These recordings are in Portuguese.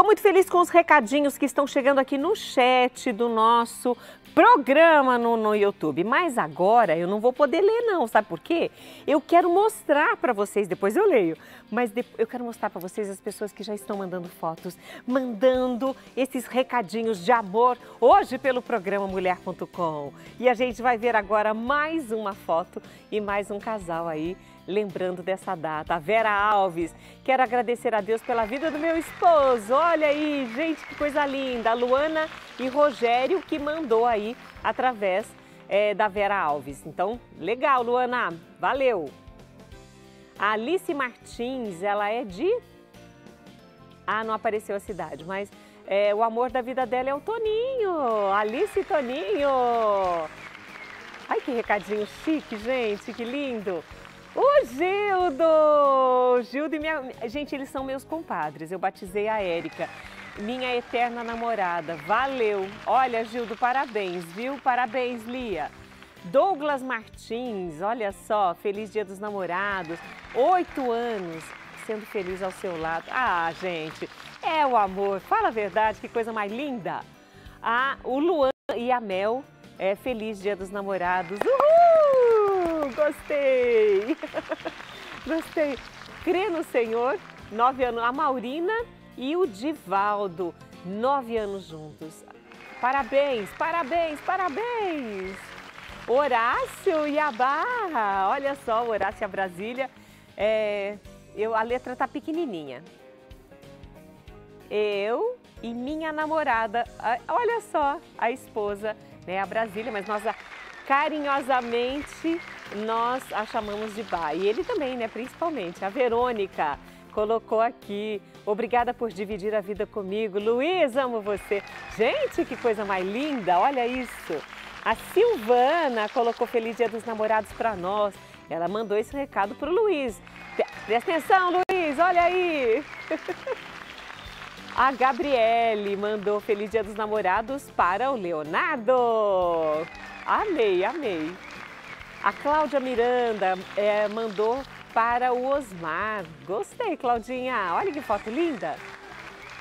Estou muito feliz com os recadinhos que estão chegando aqui no chat do nosso programa no, no YouTube. Mas agora eu não vou poder ler, não, sabe por quê? Eu quero mostrar para vocês, depois eu leio, mas eu quero mostrar para vocês as pessoas que já estão mandando fotos, mandando esses recadinhos de amor hoje pelo programa Mulher.com. E a gente vai ver agora mais uma foto e mais um casal aí lembrando dessa data. A Vera Alves, quero agradecer a Deus pela vida do meu esposo. Olha aí, gente, que coisa linda. A Luana e Rogério que mandou aí através é, da Vera Alves. Então, legal, Luana, valeu. A Alice Martins, ela é de... Ah, não apareceu a cidade, mas é, o amor da vida dela é o Toninho. Alice Toninho. Ai, que recadinho chique, gente, que lindo. O Gildo! Gildo e minha. Gente, eles são meus compadres. Eu batizei a Érica, minha eterna namorada. Valeu! Olha, Gildo, parabéns, viu? Parabéns, Lia. Douglas Martins, olha só, feliz dia dos namorados. Oito anos sendo feliz ao seu lado. Ah, gente, é o amor. Fala a verdade, que coisa mais linda. Ah, o Luan e a Mel, é, feliz dia dos namorados. Uhul! Gostei! Gostei! Crê no Senhor, nove anos. A Maurina e o Divaldo, nove anos juntos. Parabéns, parabéns, parabéns! Horácio e a Barra, olha só, Horácio e a Brasília. É, eu, a letra tá pequenininha. Eu e minha namorada, olha só, a esposa, né, a Brasília, mas nós carinhosamente nós a chamamos de Bá. E ele também, né, principalmente. A Verônica colocou aqui. Obrigada por dividir a vida comigo. Luiz, amo você. Gente, que coisa mais linda, olha isso. A Silvana colocou Feliz Dia dos Namorados para nós. Ela mandou esse recado para o Luiz. Presta atenção, Luiz, olha aí. A Gabriele mandou Feliz Dia dos Namorados para o Leonardo. Amei, amei. A Cláudia Miranda é, mandou para o Osmar. Gostei, Claudinha. Olha que foto linda.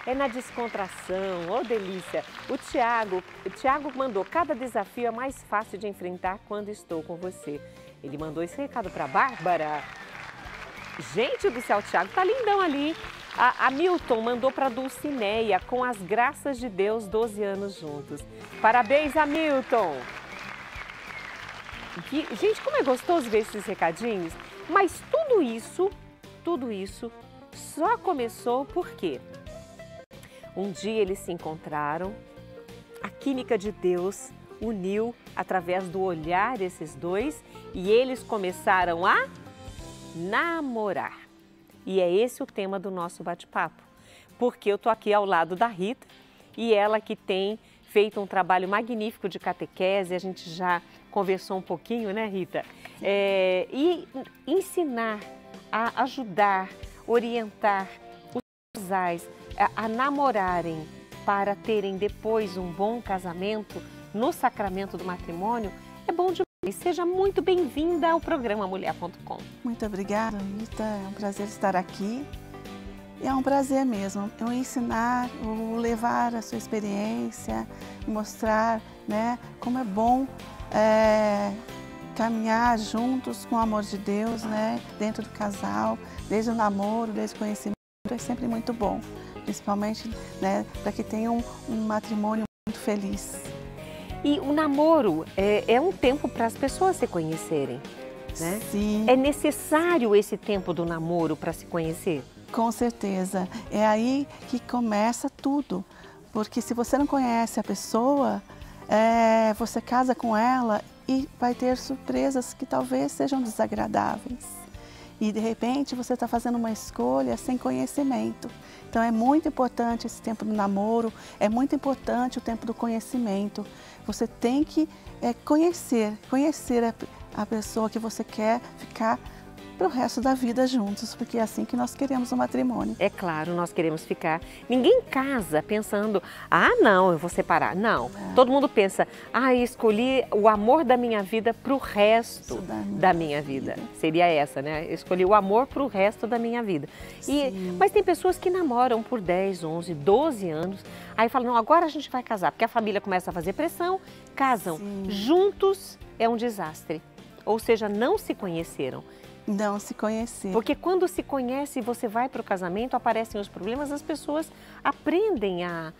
É na descontração, oh delícia. O Tiago, o Tiago mandou, cada desafio é mais fácil de enfrentar quando estou com você. Ele mandou esse recado para Bárbara. Gente do céu, Tiago tá lindão ali. A, a Milton mandou para Dulcineia, com as graças de Deus, 12 anos juntos. Parabéns, Hamilton! Que, gente, como é gostoso ver esses recadinhos. Mas tudo isso, tudo isso só começou porque um dia eles se encontraram, a química de Deus uniu através do olhar esses dois e eles começaram a namorar. E é esse o tema do nosso bate-papo. Porque eu tô aqui ao lado da Rita e ela que tem feito um trabalho magnífico de catequese, a gente já conversou um pouquinho, né, Rita? É, e ensinar, a ajudar, orientar os casais a, a namorarem para terem depois um bom casamento no sacramento do matrimônio é bom demais. Seja muito bem-vinda ao programa Mulher.com. Muito obrigada, Rita. É um prazer estar aqui. E é um prazer mesmo eu ensinar, eu levar a sua experiência, mostrar né, como é bom é, caminhar juntos com o amor de Deus, né, dentro do casal, desde o namoro, desde o conhecimento, é sempre muito bom, principalmente né, para que tenha um, um matrimônio muito feliz. E o namoro é, é um tempo para as pessoas se conhecerem, né? Sim. É necessário esse tempo do namoro para se conhecer? Com certeza. É aí que começa tudo. Porque se você não conhece a pessoa, é, você casa com ela e vai ter surpresas que talvez sejam desagradáveis. E de repente você está fazendo uma escolha sem conhecimento. Então é muito importante esse tempo do namoro, é muito importante o tempo do conhecimento. Você tem que é, conhecer, conhecer a, a pessoa que você quer ficar para o resto da vida juntos, porque é assim que nós queremos o matrimônio. É claro, nós queremos ficar. Ninguém casa pensando, ah, não, eu vou separar. Não. É. Todo mundo pensa, ah, escolhi o amor da minha vida para o resto da minha, da minha vida. vida. Seria essa, né? Eu escolhi o amor para o resto da minha vida. E, mas tem pessoas que namoram por 10, 11, 12 anos, aí falam, não, agora a gente vai casar, porque a família começa a fazer pressão, casam Sim. juntos, é um desastre. Ou seja, não se conheceram. Não se conhecer. Porque quando se conhece e você vai para o casamento, aparecem os problemas, as pessoas aprendem a,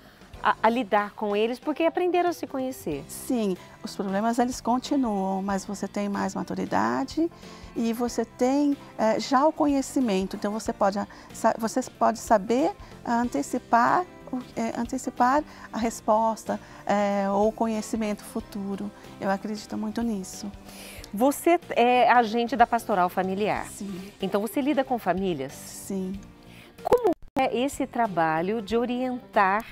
a, a, lidar com eles porque aprenderam a se conhecer. Sim, os problemas eles continuam, mas você tem mais maturidade e você tem é, já o conhecimento. Então você pode, você pode saber antecipar, é, antecipar a resposta é, ou o conhecimento futuro. Eu acredito muito nisso. Você é agente da pastoral familiar. Sim. Então você lida com famílias? Sim. Como é esse trabalho de orientar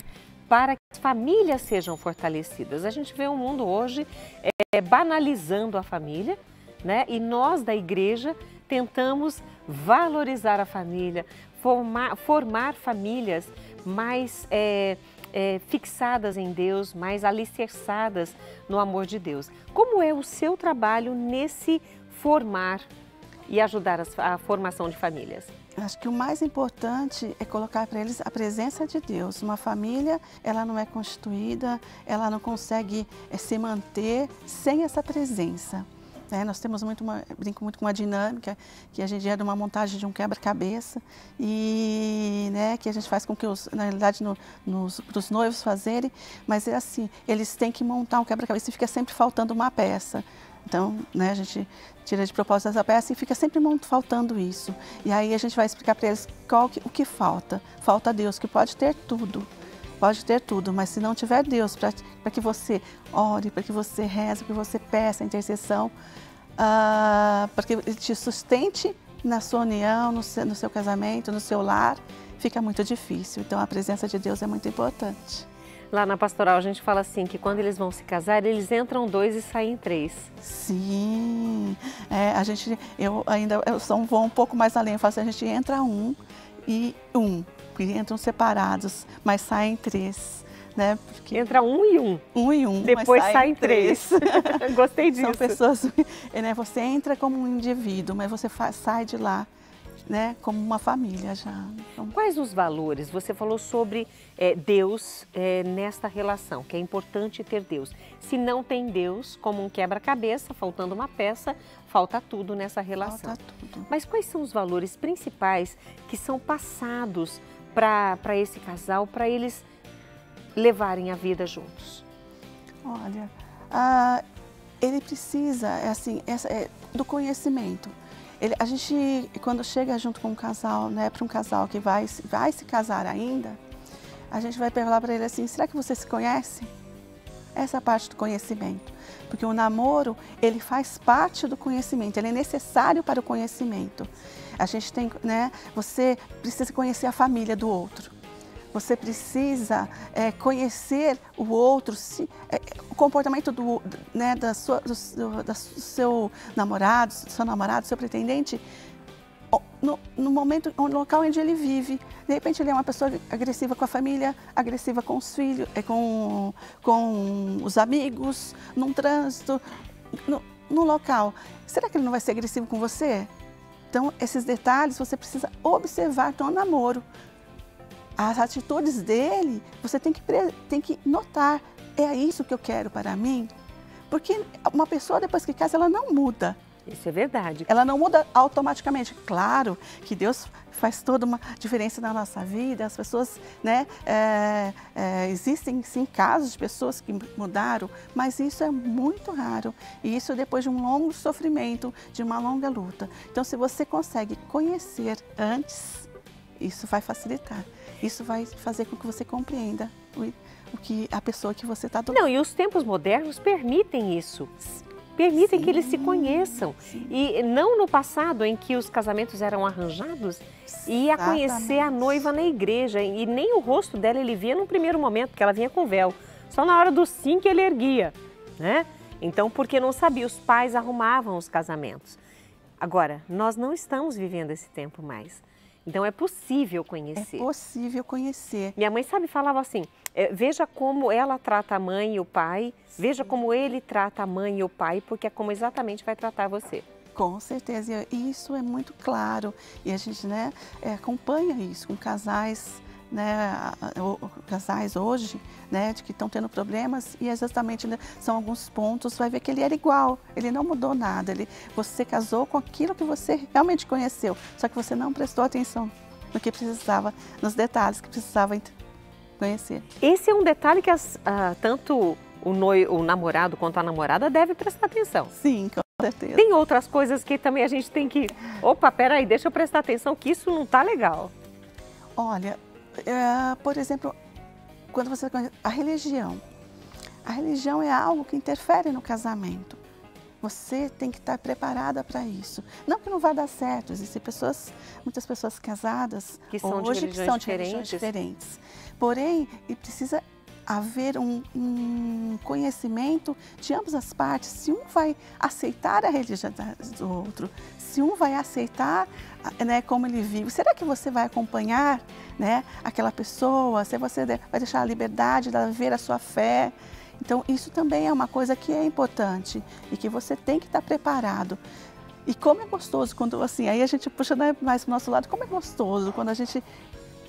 para que as famílias sejam fortalecidas? A gente vê o um mundo hoje é, banalizando a família, né? E nós da igreja tentamos valorizar a família, formar, formar famílias mais é, é, fixadas em Deus, mais alicerçadas no amor de Deus. Como é o seu trabalho nesse formar e ajudar a formação de famílias? Acho que o mais importante é colocar para eles a presença de Deus. Uma família, ela não é constituída, ela não consegue é, se manter sem essa presença. É, nós temos muito uma, brinco muito com uma dinâmica que a gente de uma montagem de um quebra-cabeça e né, que a gente faz com que os, na realidade, no, nos, os noivos fazerem, mas é assim, eles têm que montar um quebra-cabeça e fica sempre faltando uma peça. Então, né, a gente tira de propósito essa peça e fica sempre faltando isso. E aí a gente vai explicar para eles qual que, o que falta. Falta Deus, que pode ter tudo pode ter tudo, mas se não tiver Deus para que você ore, para que você reze, para que você peça intercessão, uh, para que Ele te sustente na sua união, no seu, no seu casamento, no seu lar, fica muito difícil. Então a presença de Deus é muito importante. Lá na pastoral a gente fala assim que quando eles vão se casar, eles entram dois e saem três. Sim, é, a gente, eu ainda eu só vou um pouco mais além, eu falo assim, a gente entra um e um entram separados, mas saem três. Né? Porque Entra um e um. Um e um. Depois saem, saem três. três. Gostei disso. São pessoas. Né, você entra como um indivíduo, mas você sai de lá né, como uma família já. Então... Quais os valores? Você falou sobre é, Deus é, nesta relação, que é importante ter Deus. Se não tem Deus, como um quebra-cabeça, faltando uma peça, falta tudo nessa relação. Falta tudo. Mas quais são os valores principais que são passados para esse casal, para eles levarem a vida juntos? Olha, ah, ele precisa, é assim, essa, é, do conhecimento. Ele, a gente, quando chega junto com um casal, né, para um casal que vai, vai se casar ainda, a gente vai perguntar para ele assim, será que você se conhece? Essa parte do conhecimento. Porque o namoro, ele faz parte do conhecimento, ele é necessário para o conhecimento. A gente tem, né, você precisa conhecer a família do outro. Você precisa é, conhecer o outro, se, é, o comportamento do, né, da sua, do, do, seu namorado, do seu namorado, do seu pretendente, no, no, momento, no local onde ele vive. De repente ele é uma pessoa agressiva com a família, agressiva com os filhos, é, com, com os amigos, num trânsito, no, no local. Será que ele não vai ser agressivo com você? Então, esses detalhes você precisa observar no namoro. As atitudes dele, você tem que, tem que notar. É isso que eu quero para mim? Porque uma pessoa, depois que casa, ela não muda. Isso é verdade. Ela não muda automaticamente. Claro que Deus faz toda uma diferença na nossa vida. As pessoas, né? É, é, existem sim casos de pessoas que mudaram, mas isso é muito raro. E isso depois de um longo sofrimento, de uma longa luta. Então, se você consegue conhecer antes, isso vai facilitar. Isso vai fazer com que você compreenda o, o que a pessoa que você está do Não, e os tempos modernos permitem isso permitem sim, que eles se conheçam. Sim. E não no passado, em que os casamentos eram arranjados, ia Exatamente. conhecer a noiva na igreja e nem o rosto dela ele via no primeiro momento, porque ela vinha com véu. Só na hora do sim que ele erguia, né? Então, porque não sabia, os pais arrumavam os casamentos. Agora, nós não estamos vivendo esse tempo mais. Então é possível conhecer. É possível conhecer. Minha mãe sabe falava assim: é, veja como ela trata a mãe e o pai, Sim. veja como ele trata a mãe e o pai, porque é como exatamente vai tratar você. Com certeza, e isso é muito claro e a gente né, é, acompanha isso com casais né, casais hoje, né, de que estão tendo problemas e exatamente né, são alguns pontos, vai ver que ele era igual, ele não mudou nada, ele, você casou com aquilo que você realmente conheceu, só que você não prestou atenção no que precisava, nos detalhes que precisava conhecer. Esse é um detalhe que as, uh, tanto o, noi, o namorado quanto a namorada deve prestar atenção. Sim, com certeza. Tem outras coisas que também a gente tem que, opa, peraí, deixa eu prestar atenção que isso não está legal. Olha, é, por exemplo, quando você a religião. A religião é algo que interfere no casamento. Você tem que estar preparada para isso. Não que não vá dar certo, existem pessoas, muitas pessoas casadas que hoje que são de diferentes. religiões diferentes. Porém, precisa haver um, um, conhecimento de ambas as partes. Se um vai aceitar a religião do outro, se um vai aceitar né, como ele vive, será que você vai acompanhar né, aquela pessoa? Se você vai deixar a liberdade de ver a sua fé? Então, isso também é uma coisa que é importante e que você tem que estar preparado. E como é gostoso quando, assim, aí a gente puxa né, mais para o nosso lado, como é gostoso quando a gente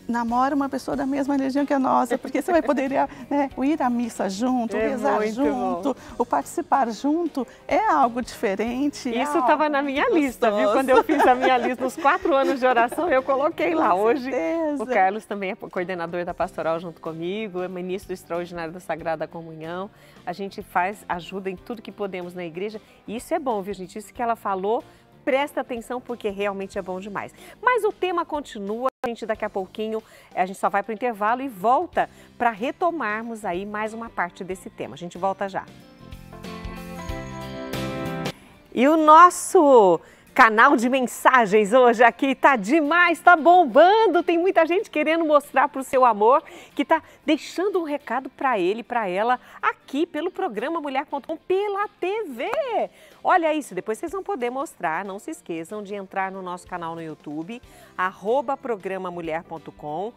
namora uma pessoa da mesma religião que a nossa, porque você vai poder né, ir à missa junto, é rezar junto, o participar junto é algo diferente. É Isso estava é na minha gostoso. lista, viu? Quando eu fiz a minha lista, nos quatro anos de oração, eu coloquei lá. Hoje, o Carlos também é coordenador da pastoral junto comigo, é ministro extraordinário da Sagrada Comunhão. A gente faz ajuda em tudo que podemos na igreja. E isso é bom, viu, gente? Isso que ela falou presta atenção porque realmente é bom demais. Mas o tema continua, gente daqui a pouquinho, a gente só vai para o intervalo e volta para retomarmos aí mais uma parte desse tema. A gente volta já. E o nosso canal de mensagens hoje aqui tá demais, tá bombando. Tem muita gente querendo mostrar para o seu amor que tá deixando um recado para ele, para ela aqui pelo programa Mulher.com pela TV. Olha isso, depois vocês vão poder mostrar. Não se esqueçam de entrar no nosso canal no YouTube, arroba programamulher.com,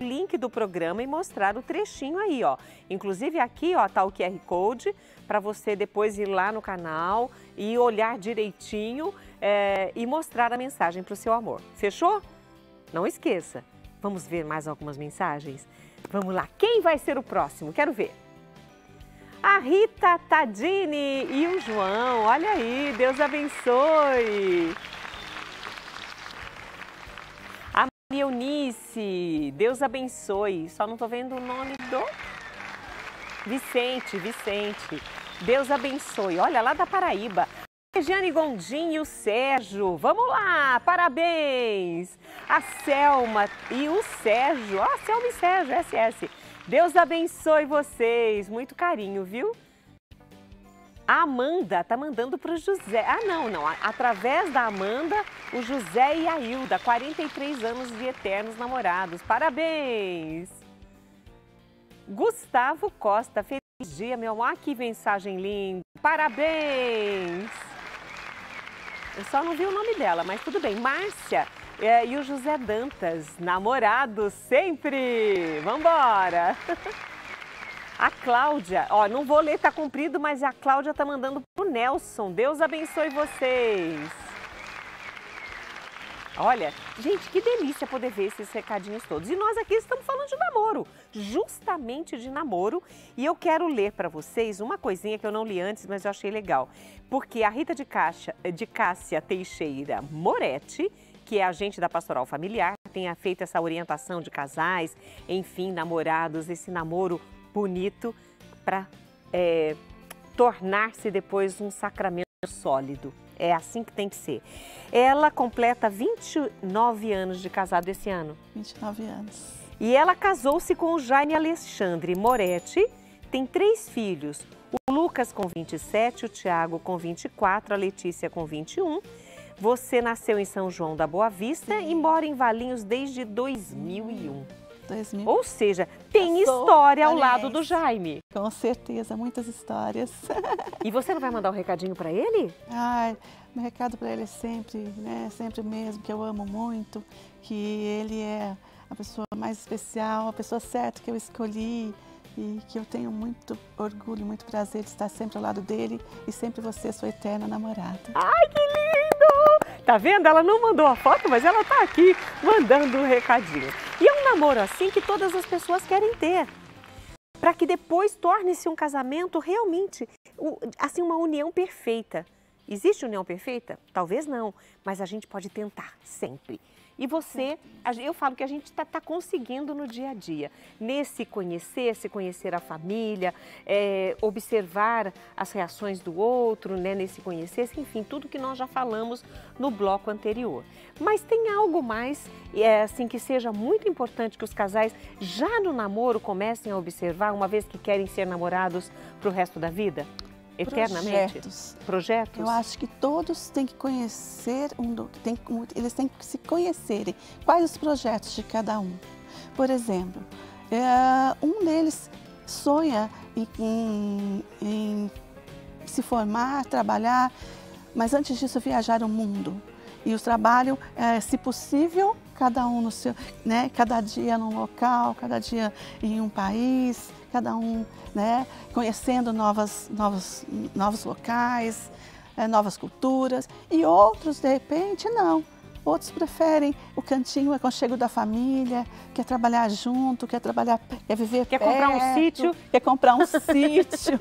o link do programa e mostrar o trechinho aí, ó. Inclusive aqui, ó, tá o QR Code para você depois ir lá no canal e olhar direitinho é, e mostrar a mensagem para o seu amor. Fechou? Não esqueça. Vamos ver mais algumas mensagens? Vamos lá. Quem vai ser o próximo? Quero ver. A Rita Tadini e o João. Olha aí, Deus abençoe. A Maria Eunice, Deus abençoe. Só não estou vendo o nome do Vicente, Vicente. Deus abençoe. Olha, lá da Paraíba. Regiane Gondim e o Sérgio, vamos lá, parabéns! A Selma e o Sérgio, ó, Selma e Sérgio, SS. Deus abençoe vocês, muito carinho, viu? A Amanda tá mandando para o José. Ah, não, não. Através da Amanda, o José e a Hilda, 43 anos de eternos namorados. Parabéns! Gustavo Costa, feliz dia, meu amor. Ah, que mensagem linda. Parabéns! Eu só não vi o nome dela, mas tudo bem. Márcia é, e o José Dantas, namorados sempre. Vambora! A Cláudia, ó, não vou ler, tá cumprido, mas a Cláudia tá mandando pro Nelson. Deus abençoe vocês. Olha, gente, que delícia poder ver esses recadinhos todos. E nós aqui estamos falando de namoro, justamente de namoro. E eu quero ler para vocês uma coisinha que eu não li antes, mas eu achei legal. Porque a Rita de, Caixa, de Cássia Teixeira Moretti, que é agente da Pastoral Familiar, tenha feito essa orientação de casais, enfim, namorados, esse namoro bonito para é, tornar-se depois um sacramento sólido. É assim que tem que ser. Ela completa 29 anos de casado esse ano. 29 anos. E ela casou-se com o Jaime Alexandre Moretti, tem três filhos. O Lucas com 27, o Tiago com 24, a Letícia com 21. Você nasceu em São João da Boa Vista Sim. e mora em Valinhos desde 2001. 2000. Ou seja, tem história ao lado do Jaime. Com certeza, muitas histórias. E você não vai mandar um recadinho para ele? Ai, meu recado para ele é sempre, né, sempre mesmo, que eu amo muito, que ele é a pessoa mais especial, a pessoa certa que eu escolhi e que eu tenho muito orgulho, muito prazer de estar sempre ao lado dele e sempre você, sua eterna namorada. Ai, que lindo! Tá vendo? Ela não mandou a foto, mas ela tá aqui mandando um recadinho. E namoro assim que todas as pessoas querem ter. Para que depois torne-se um casamento realmente, assim, uma união perfeita. Existe união perfeita? Talvez não, mas a gente pode tentar sempre. E você, eu falo que a gente está tá conseguindo no dia a dia, nesse conhecer, se conhecer a família, é, observar as reações do outro, né, nesse conhecer, enfim, tudo que nós já falamos no bloco anterior. Mas tem algo mais, é, assim, que seja muito importante que os casais já no namoro comecem a observar, uma vez que querem ser namorados para o resto da vida? Eternamente? Projetos. Projetos? Eu acho que todos têm que conhecer, um, tem, eles têm que se conhecerem. Quais os projetos de cada um? Por exemplo, é, um deles sonha em, em, em se formar, trabalhar, mas antes disso viajar o mundo. E o trabalho, é, se possível, cada um no seu, né, cada dia num local, cada dia em um país, cada um né, conhecendo novas, novos, novos locais, é, novas culturas, e outros, de repente, não. Outros preferem o cantinho, o aconchego da família, quer trabalhar junto, quer trabalhar, quer viver Quer perto, comprar um sítio. Quer comprar um sítio.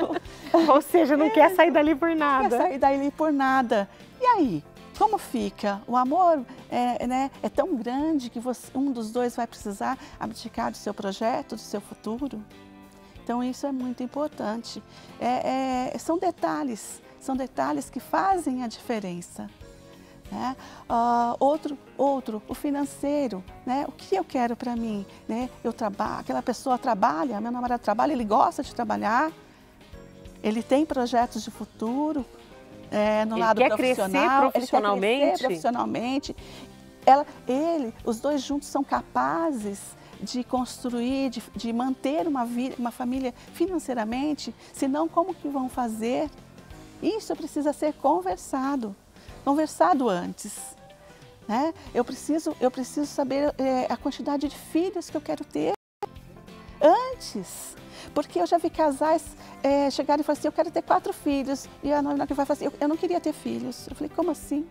Ou seja, não é, quer sair dali por nada. Não quer sair dali por nada. E aí, como fica? O amor é, né, é tão grande que você, um dos dois vai precisar abdicar do seu projeto, do seu futuro? Então isso é muito importante. É, é, são detalhes, são detalhes que fazem a diferença. Né? Uh, outro, outro, o financeiro, né? O que eu quero para mim, né? Eu trabalho, aquela pessoa trabalha, meu namorado trabalha, ele gosta de trabalhar, ele tem projetos de futuro é, no ele lado quer profissional, crescer profissionalmente. ele quer crescer profissionalmente. Ela, ele, os dois juntos são capazes de construir, de, de manter uma, vida, uma família financeiramente, senão como que vão fazer? Isso precisa ser conversado, conversado antes. Né? Eu, preciso, eu preciso saber é, a quantidade de filhos que eu quero ter antes. Porque eu já vi casais é, chegarem e falar assim, eu quero ter quatro filhos. E a noiva que vai falar assim, eu, eu não queria ter filhos. Eu falei, como assim?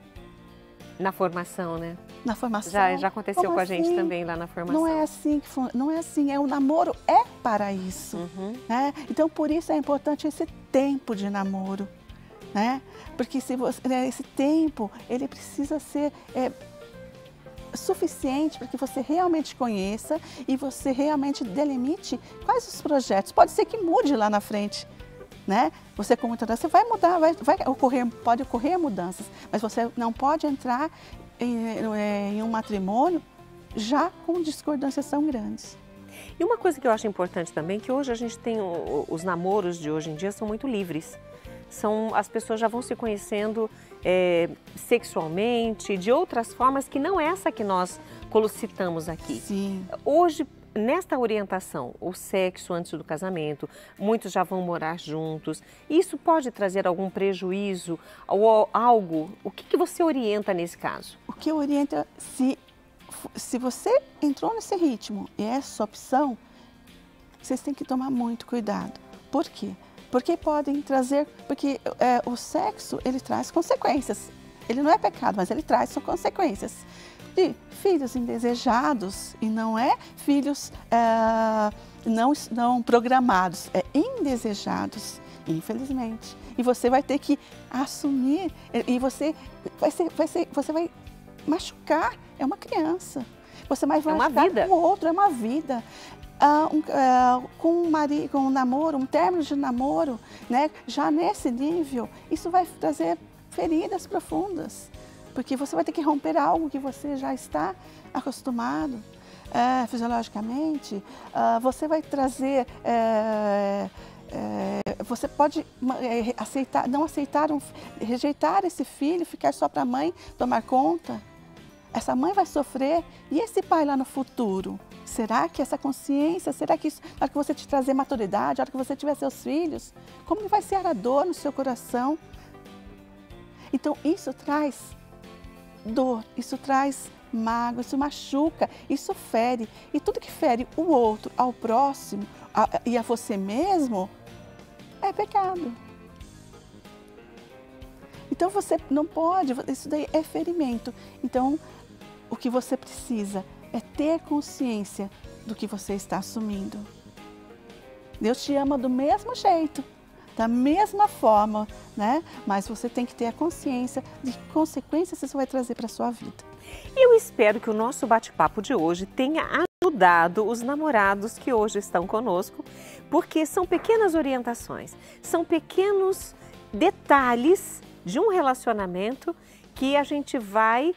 Na formação, né? Na formação. Já, já aconteceu Como com a assim? gente também lá na formação. Não é assim que não é assim, é o namoro é para isso, uhum. né? Então por isso é importante esse tempo de namoro, né? Porque se você, né, esse tempo ele precisa ser é, suficiente para que você realmente conheça e você realmente delimite quais os projetos. Pode ser que mude lá na frente, né? Você com muita você vai mudar, vai, vai ocorrer, pode ocorrer mudanças, mas você não pode entrar em, em um matrimônio já com discordâncias tão grandes. E uma coisa que eu acho importante também, que hoje a gente tem os namoros de hoje em dia são muito livres. São, as pessoas já vão se conhecendo é, sexualmente, de outras formas que não é essa que nós citamos aqui. Sim. Hoje, nesta orientação, o sexo antes do casamento, muitos já vão morar juntos. Isso pode trazer algum prejuízo ou algo? O que, que você orienta nesse caso? O que eu oriento, é, se, se você entrou nesse ritmo e é sua opção, vocês têm que tomar muito cuidado. Por quê? Porque podem trazer, porque é, o sexo ele traz consequências. Ele não é pecado, mas ele traz suas consequências de filhos indesejados e não é filhos é, não, não programados, é indesejados, infelizmente. E você vai ter que assumir e você vai ser, vai ser, você vai machucar, é uma criança. Você vai é uma vida. o outro, é uma vida. Ah, um, ah, com, um marido, com um namoro, um término de namoro, né, já nesse nível, isso vai trazer feridas profundas porque você vai ter que romper algo que você já está acostumado é, fisiologicamente. Uh, você vai trazer, é, é, você pode é, aceitar, não aceitar, um, rejeitar esse filho, ficar só para a mãe tomar conta. Essa mãe vai sofrer e esse pai lá no futuro, Será que essa consciência, será que isso, na hora que você te trazer maturidade, na hora que você tiver seus filhos, como vai ser a dor no seu coração? Então isso traz dor, isso traz mágoa, isso machuca, isso fere. E tudo que fere o outro, ao próximo a, e a você mesmo, é pecado. Então você não pode, isso daí é ferimento. Então o que você precisa é ter consciência do que você está assumindo. Deus te ama do mesmo jeito, da mesma forma, né? Mas você tem que ter a consciência de que consequências isso vai trazer para sua vida. Eu espero que o nosso bate-papo de hoje tenha ajudado os namorados que hoje estão conosco, porque são pequenas orientações, são pequenos detalhes de um relacionamento que a gente vai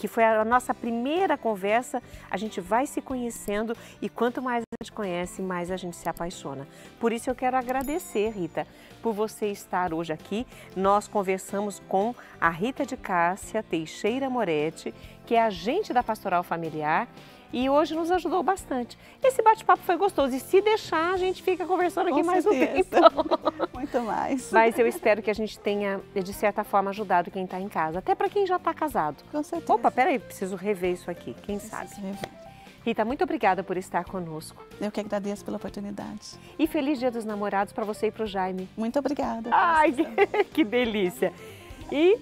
que foi a nossa primeira conversa, a gente vai se conhecendo e quanto mais a gente conhece, mais a gente se apaixona. Por isso eu quero agradecer, Rita, por você estar hoje aqui. Nós conversamos com a Rita de Cássia Teixeira Moretti, que é agente da Pastoral Familiar e hoje nos ajudou bastante. Esse bate-papo foi gostoso e se deixar, a gente fica conversando aqui Com mais certeza. um tempo. Muito mais. Mas eu espero que a gente tenha, de certa forma, ajudado quem está em casa, até para quem já está casado. Com certeza. Opa, peraí, preciso rever isso aqui, quem sabe. Preciso rever. Rita, muito obrigada por estar conosco. Eu que agradeço pela oportunidade. E feliz Dia dos Namorados para você e para o Jaime. Muito obrigada. Ai, que, que delícia! E